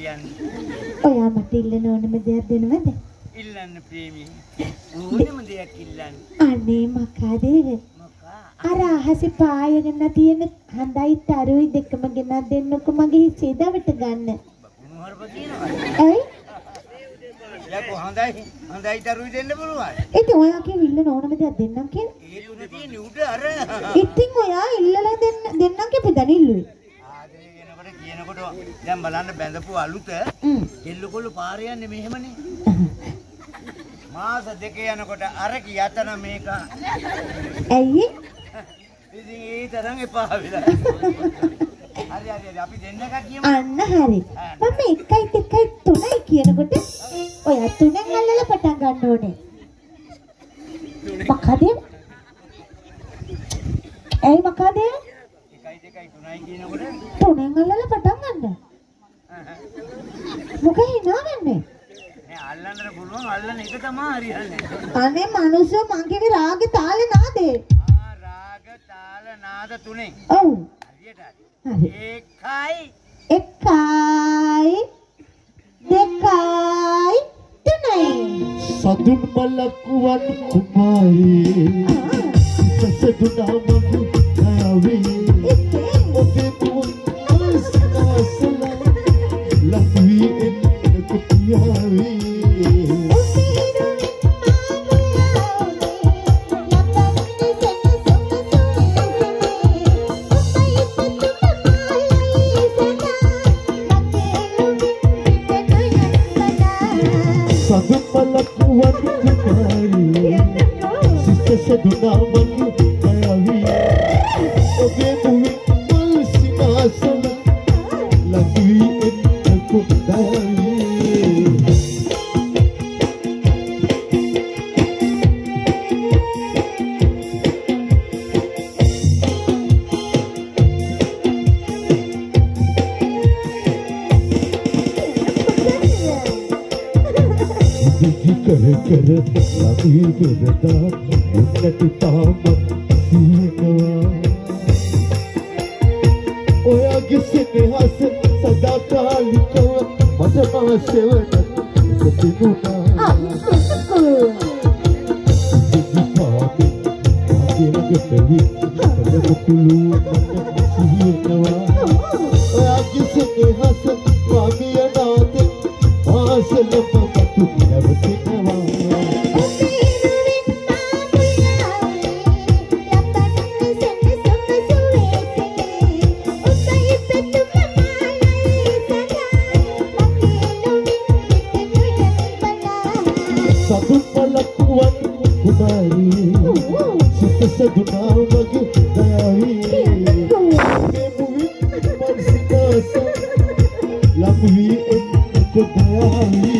කියන්නේ. ඔයා මට ඉල්ලන ඕනම දෙයක් දෙනවද? ඉල්ලන්න ප්‍රේමී. ඕනම දෙයක් ඉල්ලන්න. අනේ මකාදේව. මොකා? අර අහසේ පායගෙන තියෙන හඳයි තරුයි දෙකම ගෙනත් දෙන්නකො මගේ හිසේ දවට ගන්න. මොහරප කියනවා. ඇයි? යකෝ හොඳයි. හොඳයි තරුයි දෙන්න පුළුවන්. ඉතින් ඔයාගේ ඉල්ලන ඕනම දෙයක් දෙන්නම් කියලා. ඒ තුන තියෙන උඩ අර ඉතින් ඔයා ඉල්ලලා දෙන්න දෙන්නම් කියපු දැන ඉල්ලුවේ. දැන් බලන්න බැඳපු අලුත හ්ම්. එල්ලකොල්ල පාර යන්නේ මෙහෙමනේ. මාස දෙක යනකොට අර කියතන මේක. ඇයි? ඉතින් ඒ තරම් එපා වෙලා. හරි හරි හරි අපි දෙන්නක කියමු. අන්න හරි. මම එකයි දෙකයි තුනයි කියනකොට ඔයා තුනෙන් අල්ලලා පටන් ගන්න ඕනේ. මකදේ? ඇයි මකදේ? එකයි දෙකයි තුනයි කියනකොට තුනෙන් අල්ලලා පටන් ගන්න. මොකද හිනාගන්නේ? නෑ අල්ලන්නට පුළුවන් අල්ලන එක තමයි හරියන්නේ. අනේ මිනිස්සු මං රාගේ තාලේ නාදේ. ආ රාග තාල නාද තුනේ. ඔව්. හරියට හරි. හරි. ඒකයි එකයි දෙකයි තුනයි. සතුන් මලකුවන් කුමාරී සසදුනා මගු දයාවේ Kırık kırık, la bir kırık that you talk you hang around. Oya kisi ne hasin sada talika mata mahsevana kutinuna. Kukulu, kukulu, kukulu, kukulu, kukulu, सदमा मग दयाई मुवी मनसिका सा लपवी एक दयाई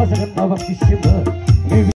Hazırım da vakti şimdi